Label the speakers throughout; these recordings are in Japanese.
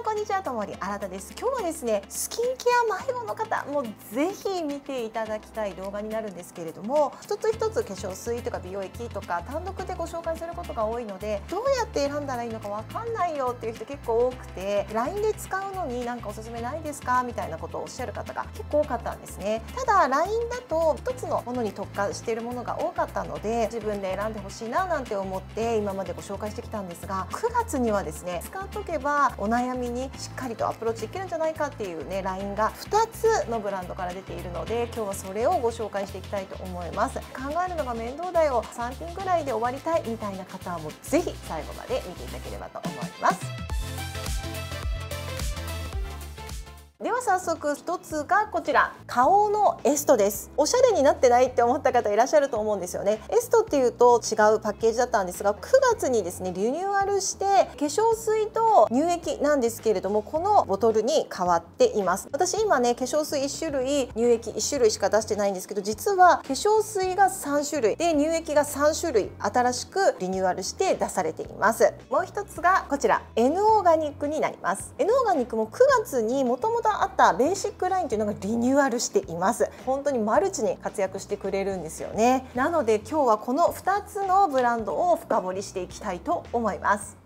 Speaker 1: んこんにちはともり新です。今日はですねスキンケア迷子の方もぜひ見ていただきたい動画になるんですけれども一つ一つ化粧水とか美容液とか単独でご紹介することが多いのでどうやって選んだらいいのかわかんないよっていう人結構多くて LINE で使うのになんかおすすめないですかみたいなことをおっしゃる方が結構多かったんですね。ただ LINE だと一つのものに特化しているものが多かったので自分で選んでほしいななんて思って今までご紹介してきたんですが9月にはですね使っとけばお悩みにしっかりとアプローチできるんじゃないかっていうねラインが2つのブランドから出ているので今日はそれをご紹介していきたいと思います。考えるのが面倒だよ。3品ぐらいで終わりたいみたいな方はもうぜひ最後まで見ていただければと思います。では早速一つがこちら。顔のエストです。おしゃれになってないって思った方いらっしゃると思うんですよね。エストっていうと違うパッケージだったんですが9月にですねリニューアルして化粧水と乳液なんですけれどもこのボトルに変わっています。私今ね化粧水1種類乳液1種類しか出してないんですけど実は化粧水が3種類。で乳液が3種類新しくリニューアルして出されています。もう一つがこちら。N オーガニックになります。N オーガニックも9月にもともとあったベーシックラインというのがリニューアルしています。本当にマルチに活躍してくれるんですよね。なので今日はこの2つのブランドを深掘りしていきたいと思います。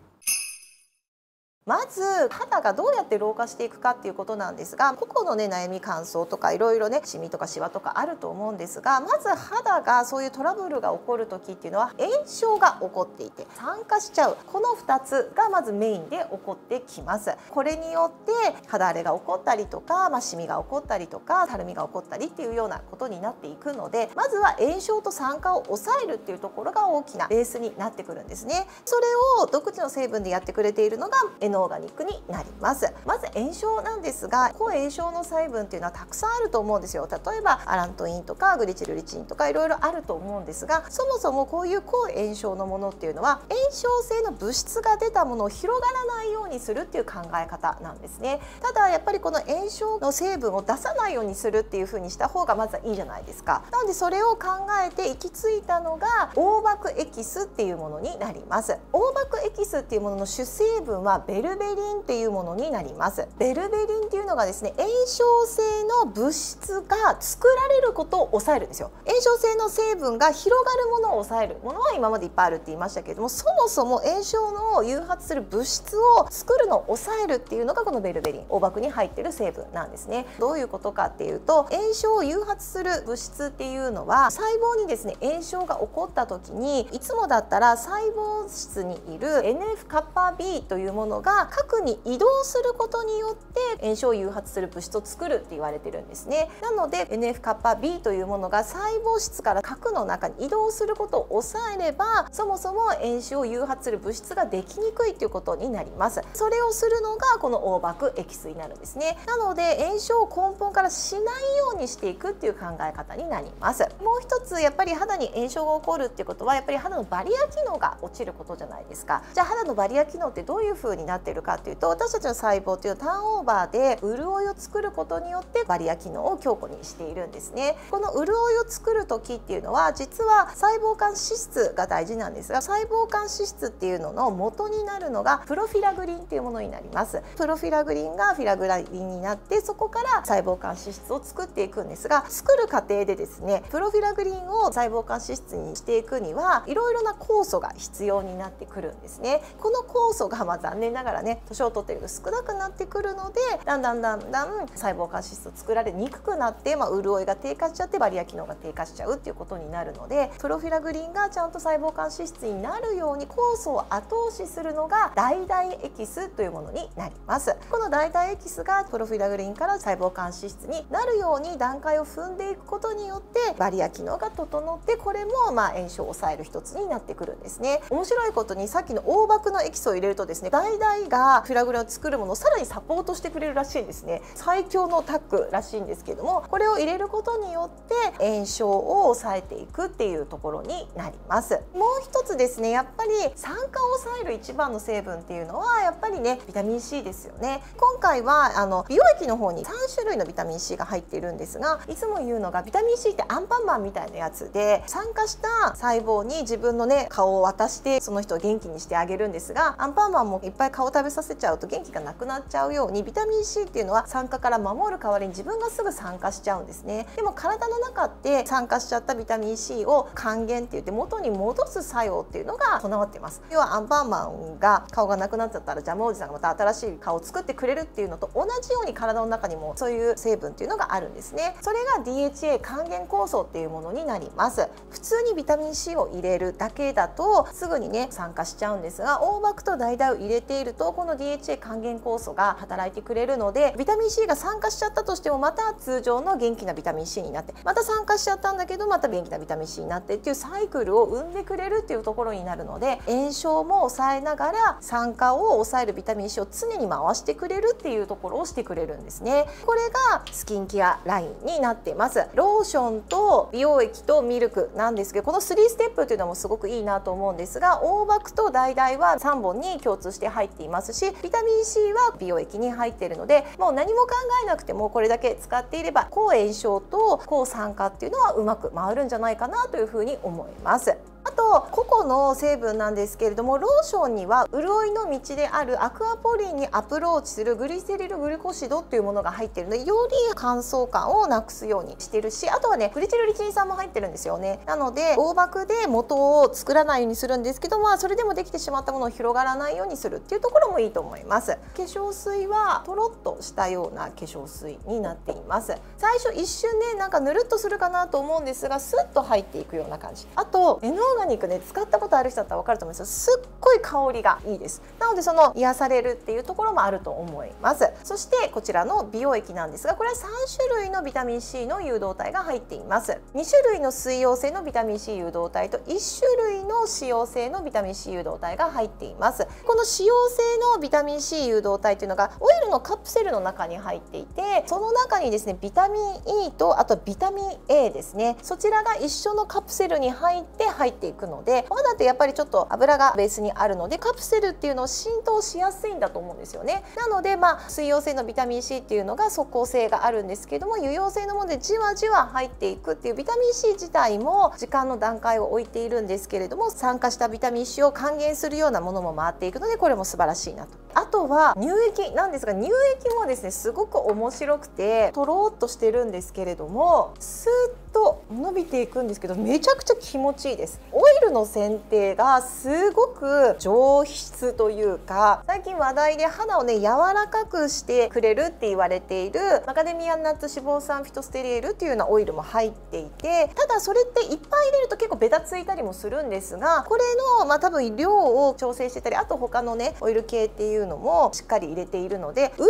Speaker 1: まず肌がどうやって老化していくかっていうことなんですが個々のね悩み乾燥とかいろいろねシミとかシワとかあると思うんですがまず肌がそういうトラブルが起こる時っていうのは炎症が起こっていて酸化しちゃう。この2つがまずメインで起こってきます。これによって肌荒れが起こったりとか、まあ、シミが起こったりとかたるみが起こったりっていうようなことになっていくのでまずは炎症と酸化を抑えるっていうところが大きなベースになってくるんですね。それを独自の成分でやってくれているのがノーガニックになります。まず炎症なんですが抗炎症の成分っていうのはたくさんあると思うんですよ。例えばアラントインとかグリチルリチンとかいろいろあると思うんですがそもそもこういう抗炎症のものっていうのは炎症性の物質が出たものを広がらないようにするっていう考え方なんですね。ただやっぱりこの炎症の成分を出さないようにするっていう風にした方がまずはいいじゃないですか。なのでそれを考えて行き着いたのが黄膜エキスっていうものになります。黄膜エキスっていうものの主成分はベルベリンっていうものになります。ベルベリンっていうのがですね炎症性の物質が作られることを抑えるんですよ。炎症性の成分が広がるものを抑えるものは今までいっぱいあるって言いましたけれどもそもそも炎症の誘発する物質を作るのを抑えるっていうのがこのベルベリン黄膜に入ってる成分なんですね。どういうことかっていうと炎症を誘発する物質っていうのは細胞にですね炎症が起こった時にいつもだったら細胞質にいる NF-κB というものが核に移動することによって炎症を誘発する物質を作るって言われてるんですね。なので NF-κB というものが細胞質から核の中に移動することを抑えればそもそも炎症を誘発する物質ができにくいということになります。それをするのがこの黄柏エキスになるんですね。なので炎症を根本からしないようにしていくっていう考え方になります。もう一つやっぱり肌に炎症が起こるっていうことはやっぱり肌のバリア機能が落ちることじゃないですか。じゃあ肌のバリア機能ってどういう風になっているかっていうと私たちの細胞というターンオーバーで潤いを作ることによってバリア機能を強固にしているんですね。この潤いを作る時っていうのは実は細胞間脂質が大事なんですが細胞間脂質っていうのの元になるのがプロフィラグリンっていうものになります。プロフィラグリンがフィラグリンになってそこから細胞間脂質を作っていくんですが作る過程でですねプロフィラグリンを細胞間脂質にしていくにはいろいろな酵素が必要になってくるんですね。この酵素がまあ残念ながららね年を取っていると少なくなってくるのでだんだんだんだん細胞間脂質を作られにくくなって、まあ、潤いが低下しちゃってバリア機能が低下しちゃうっていうことになるのでプロフィラグリンがちゃんと細胞間脂質になるように酵素を後押しするのが大々エキスというものになります。この橙エキスがプロフィラグリンから細胞間脂質になるように段階を踏んでいくことによってバリア機能が整ってこれもまあ炎症を抑える一つになってくるんですね。面白いことにさっきの黄膜のエキスを入れるとですね大がフラグリンを作るものをさらにサポートしてくれるらしいんですね。最強のタッグらしいんですけどもこれを入れることによって炎症を抑えていくっていうところになります。もう一つですねやっぱり酸化を抑える一番の成分っていうのはやっぱりねビタミン C ですよね。今回はあの美容液の方に3種類のビタミン C が入っているんですがいつも言うのがビタミン C ってアンパンマンみたいなやつで酸化した細胞に自分のね顔を渡してその人を元気にしてあげるんですがアンパンマンもいっぱい顔顔食べさせちゃうと元気がなくなっちゃうようにビタミン C っていうのは酸化から守る代わりに自分がすぐ酸化しちゃうんですね。でも体の中って酸化しちゃったビタミン C を還元って言って元に戻す作用っていうのが備わっています。要はアンパンマンが顔がなくなっちゃったらジャムおじさんがまた新しい顔を作ってくれるっていうのと同じように体の中にもそういう成分っていうのがあるんですね。それが DHA 還元酵素っていうものになります。普通にビタミン C を入れるだけだとすぐにね酸化しちゃうんですが大麦と橙を入れているとこの DHA 還元酵素が働いてくれるのでビタミン C が酸化しちゃったとしてもまた通常の元気なビタミン C になってまた酸化しちゃったんだけどまた元気なビタミン C になってっていうサイクルを生んでくれるっていうところになるので炎症も抑えながら酸化を抑えるビタミン C を常に回してくれるっていうところをしてくれるんですね。これがスキンケアラインになってます。ローションと美容液とミルクなんですけどこの3ステップっていうのもすごくいいなと思うんですが大麦と橙は3本に共通して入っていますしビタミン C は美容液に入っているのでもう何も考えなくてもこれだけ使っていれば抗炎症と抗酸化っていうのはうまく回るんじゃないかなというふうに思います。と個々の成分なんですけれどもローションには潤いの道であるアクアポリンにアプローチするグリセリルグルコシドっていうものが入ってるのでより乾燥感をなくすようにしてるしあとはねフリチルリチン酸も入ってるんですよねなので大麦で元を作らないようにするんですけどまあそれでもできてしまったものを広がらないようにするっていうところもいいと思います。化粧水はとろっとしたような化粧水になっています。最初一瞬ねなんかぬるっとするかなと思うんですがスッと入っていくような感じ。あとエノーガニックね使ったことある人だったら分かると思うんですよ。すっごい香りがいいです。なのでその癒されるっていうところもあると思います。そしてこちらの美容液なんですがこれは3種類のビタミン C の誘導体が入っています。2種類の水溶性のビタミン C 誘導体と1種類の脂溶性のビタミン C 誘導体が入っています。この脂溶性のビタミン C 誘導体というのがオイルのカプセルの中に入っていてその中にですねビタミン E とあとビタミン A ですね。そちらが一緒のカプセルに入って入っていく。のでお肌ってやっぱりちょっと油がベースにあるのでカプセルっていうのを浸透しやすいんだと思うんですよね。なのでまあ水溶性のビタミン C っていうのが即効性があるんですけども油溶性のものでじわじわ入っていくっていうビタミン C 自体も時間の段階を置いているんですけれども酸化したビタミン C を還元するようなものも回っていくのでこれも素晴らしいなと。あとは乳液なんですが乳液もですねすごく面白くてとろっとしてるんですけれどもスーッと伸びていくんですけどめちゃくちゃ気持ちいいです。オイルの選定がすごく上質というか最近話題で肌をね柔らかくしてくれるって言われているマカデミアンナッツ脂肪酸フィトステリエルっていうようなオイルも入っていてただそれっていっぱい入れると結構ベタついたりもするんですがこれのまあ多分量を調整してたりあと他のねオイル系っていうのもしっかり入れているので潤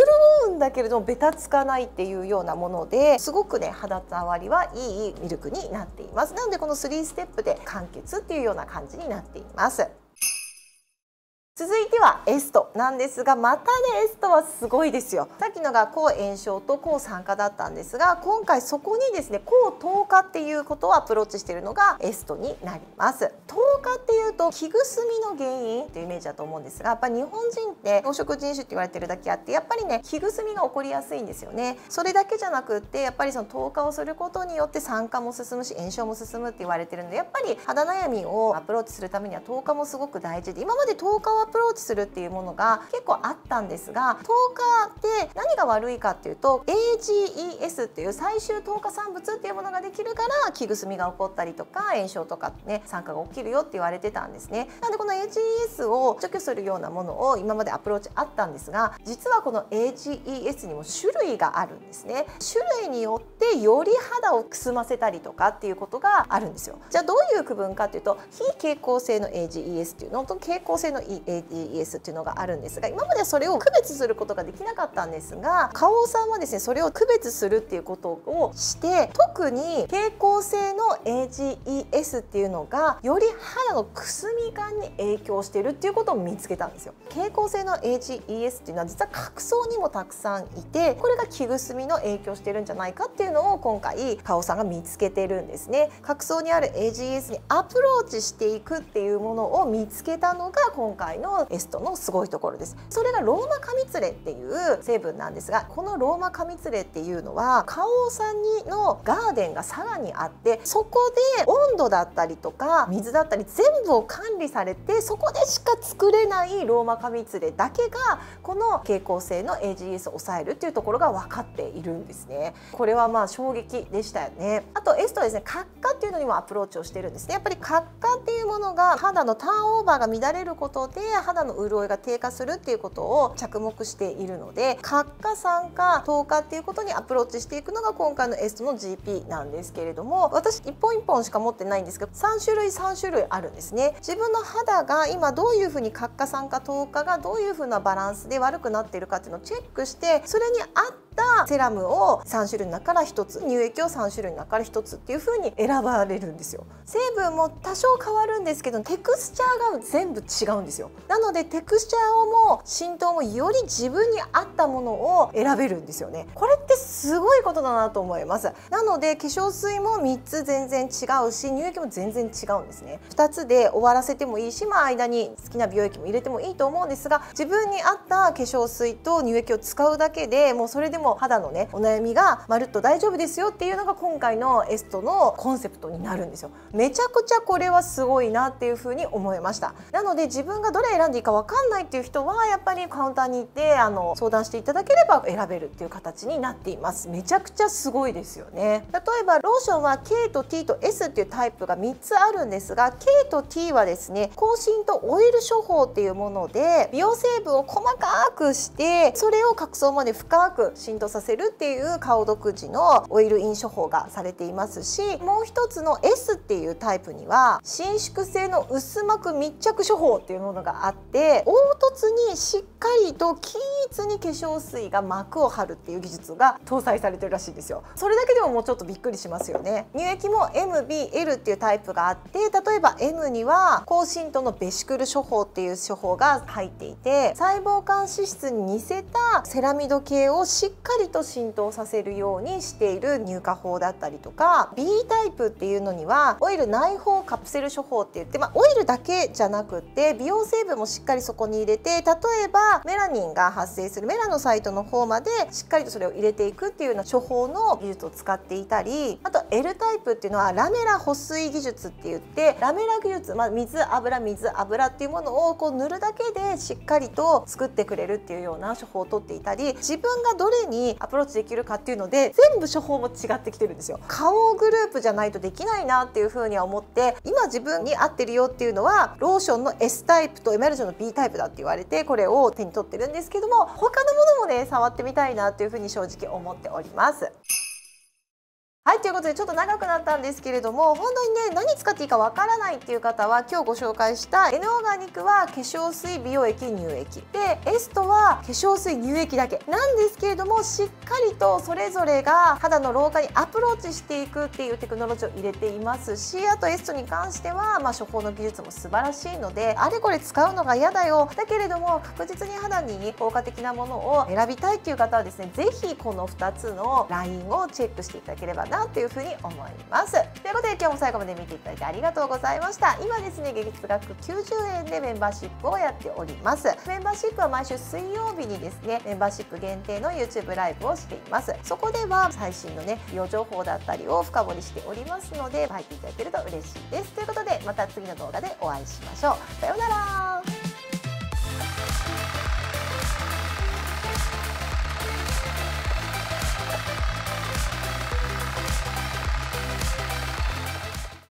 Speaker 1: うんだけれどもベタつかないっていうようなものですごくね肌触りはいいミルクになっています。なのでこの3ステップで完結っていうような感じになっています。続いてはエストなんですがまたねエストはすごいですよ。さっきのが抗炎症と抗酸化だったんですが今回そこにですね抗糖化っていうことをアプローチしているのがエストになります。糖化っていうと黄ぐすみの原因っていうイメージだと思うんですがやっぱ日本人って黄色人種って言われてるだけあってやっぱりね黄ぐすみが起こりやすいんですよね。それだけじゃなくってやっぱりその糖化をすることによって酸化も進むし炎症も進むって言われてるのでやっぱり肌悩みをアプローチするためには糖化もすごく大事で今まで糖化をアプローチするっていうものが結構あったんですが糖化って何が悪いかっていうと AGES っていう最終糖化産物っていうものができるから木くすみが起こったりとか炎症とかね酸化が起きるよって言われてたんですね。なのでこの AGES を除去するようなものを今までアプローチあったんですが実はこの AGES にも種類があるんですね。種類によってより肌をくすませたりとかっていうことがあるんですよ。じゃあどういう区分かっていうと非蛍光性の AGES っていうのと蛍光性の AGES ADS っていうのがあるんですが今まではそれを区別することができなかったんですが花王さんはですねそれを区別するっていうことをして特に蛍光性の AGES っていうのがより肌のくすみ感に影響しているっていうことを見つけたんですよ。蛍光性の AGES っていうのは実は角層にもたくさんいてこれが木くすみの影響してるんじゃないかっていうのを今回花王さんが見つけてるんですね。角層にある AGES にアプローチしていくっていうものを見つけたのが今回ののエストのすごいところです。それがローマカミツレっていう成分なんですがこのローマカミツレっていうのは花王さんにのガーデンがさらにあってそこで温度だったりとか水だったり全部を管理されてそこでしか作れないローマカミツレだけがこの蛍光性の AGEs を抑えるっていうところが分かっているんですね。これはまあ衝撃でしたよね。あとエストはですね角化っていうのにもアプローチをしてるんですね。やっぱり角化っていうものが肌のターンオーバーが乱れることで肌の潤いが低下するっていうことを着目しているので角化酸化糖化っていうことにアプローチしていくのが今回のエストの GP なんですけれども私1本1本しか持ってないんですけど3種類3種類あるんですね。自分の肌が今どういうふうに角化酸化糖化がどういうふうなバランスで悪くなっているかっていうのをチェックしてそれに合ったセラムを3種類の中から1つ乳液を3種類の中から1つっていう風に選ばれるんですよ。成分も多少変わるんですけどテクスチャーが全部違うんですよ。なのでテクスチャーをも浸透もより自分に合ったものを選べるんですよね。これってすごいことだなと思います。なので化粧水も3つ全然違うし乳液も全然違うんですね。2つで終わらせてもいいしまあ間に好きな美容液も入れてもいいと思うんですが自分に合った化粧水と乳液を使うだけでもうそれでも肌のねお悩みがまるっと大丈夫ですよっていうのが今回のエストのコンセプトになるんですよ。めちゃくちゃこれはすごいなっていう風に思いました。なので自分がどれ選んでいいかわかんないっていう人はやっぱりカウンターに行ってあの相談していただければ選べるっていう形になっています。めちゃくちゃすごいですよね。例えばローションは K と T と S っていうタイプが3つあるんですが K と T はですね更新とオイル処方っていうもので美容成分を細かくしてそれを角層まで深く浸浸透させるっていう顔独自のオイルイン処方がされていますしもう一つの S っていうタイプには伸縮性の薄膜密着処方っていうものがあって凹凸にしっかりと均一に化粧水が膜を張るっていう技術が搭載されてるらしいんですよ。それだけでももうちょっとびっくりしますよね。乳液も MBL っていうタイプがあって例えば M には高浸透のベシクル処方っていう処方が入っていて細胞間脂質に似せたセラミド系をしっかりと浸透させるようにしている乳化法だったりとか B タイプっていうのにはオイル内包カプセル処方って言って、まあ、オイルだけじゃなくって美容成分もしっかりそこに入れて例えばメラニンが発生するメラノサイトの方までしっかりとそれを入れていくっていうような処方の技術を使っていたりあと L タイプっていうのはラメラ保水技術って言ってラメラ技術、まあ、水油水油っていうものをこう塗るだけでしっかりと作ってくれるっていうような処方を取っていたり自分がどれにアプローチできるかっていうので全部処方も違ってきてるんですよ。顔グループじゃないとできないなっていうふうには思って今自分に合ってるよっていうのはローションの S タイプとエマルジョンの B タイプだって言われてこれを手に取ってるんですけども他のものもね触ってみたいなというふうに正直思っております。はいということでちょっと長くなったんですけれども本当にね何使っていいかわからないっていう方は今日ご紹介した N オーガニックは化粧水美容液乳液でエストは化粧水乳液だけ。なんですけれどもしっかりとそれぞれが肌の老化にアプローチしていくっていうテクノロジーを入れていますしあとエストに関しては、まあ、処方の技術も素晴らしいのであれこれ使うのが嫌だよ。だけれども確実に肌に効果的なものを選びたいっていう方はですね是非この2つのラインをチェックしていただければななというふうに思います。ということで今日も最後まで見ていただいてありがとうございました。今ですね月額90円でメンバーシップをやっております。メンバーシップは毎週水曜日にですねメンバーシップ限定の YouTube ライブをしています。そこでは最新のね美容情報だったりを深掘りしておりますので入っていただけると嬉しいです。ということでまた次の動画でお会いしましょう。さようなら。